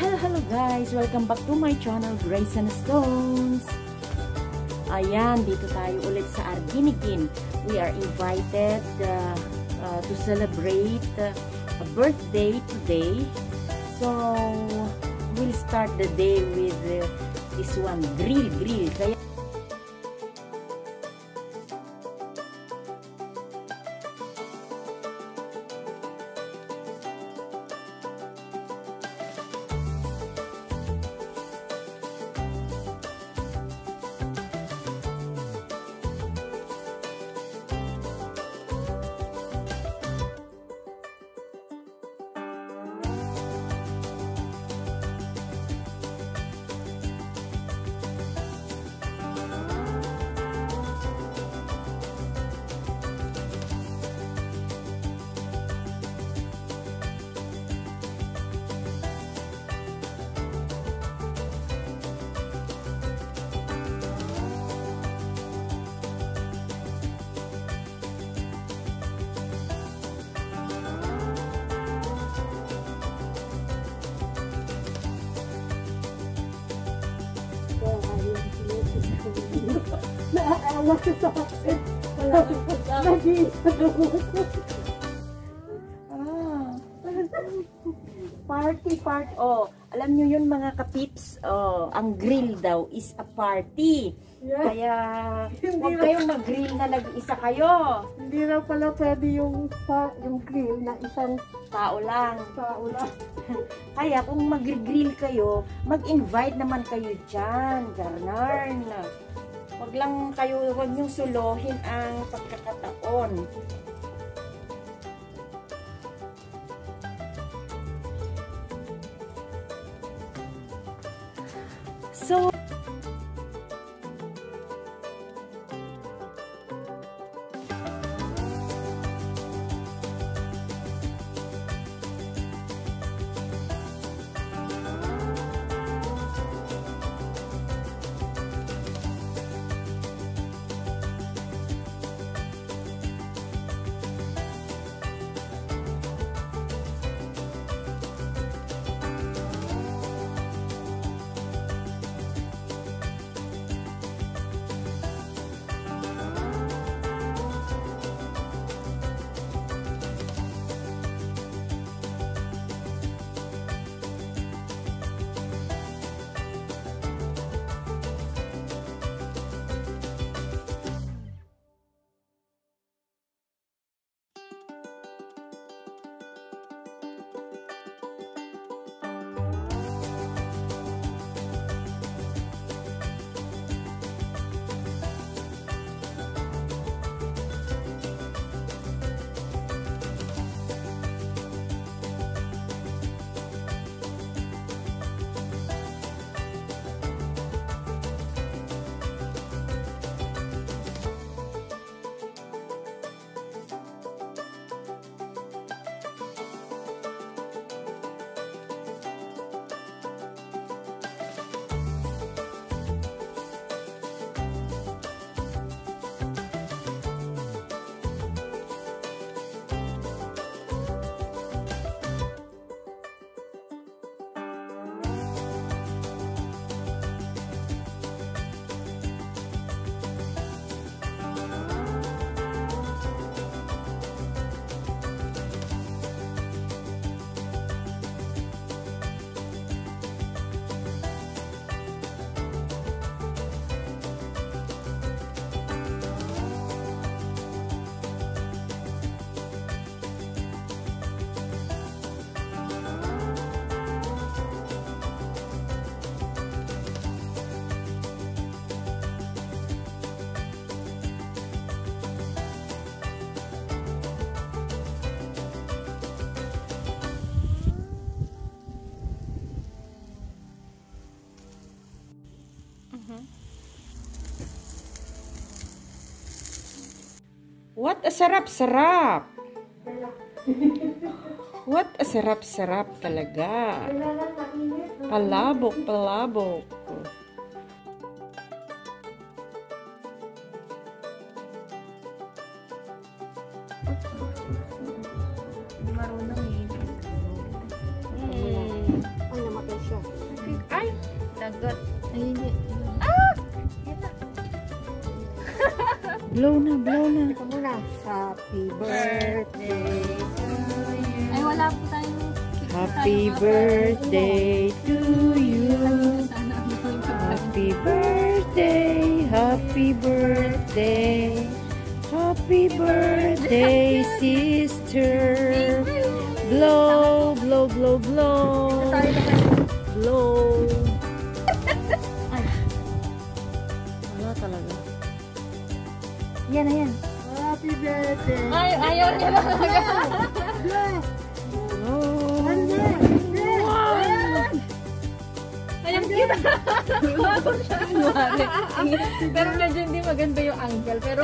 Hello, hello guys! Welcome back to my channel, Grace and Stones. Ayan, dito tayo ulit sa Arginigin. We are invited uh, uh, to celebrate uh, a birthday today. So, we'll start the day with uh, this one, grill, grill. Kaya Ka sa akin. Nag-iisa ako. Ah. Party, party. Oh, alam nyo yun mga kapips, oh, ang grill daw is a party. Yeah. Kaya, huwag kayong mag-grill na nag-isa kayo. Hindi na pala pwede yung, pa, yung grill na isang Tao lang. tao lang. Kaya kung mag-grill kayo, mag-invite naman kayo dyan, Garnarn. Huwag lang kayo, huwag niyong suluhin ang pagkakataon. So, What a sarap-sarap! What a sarap-sarap talaga. Palabok, palabok. Marunong eh. Mm. Ay, namatay siya. Ay, nagot. Blow na, blow na. Ito muna. Happy birthday. Ay, wala po tayong Happy birthday to you. Happy birthday, happy birthday. Happy birthday, sister. Blow, blow, blow, blow. Blow. Ay. Wala talaga. Yan na yan. Happy birthday. Ay, ayaw niya na talaga. Blow. Ayang kita. Pero medyo hindi maganda yung angle. Pero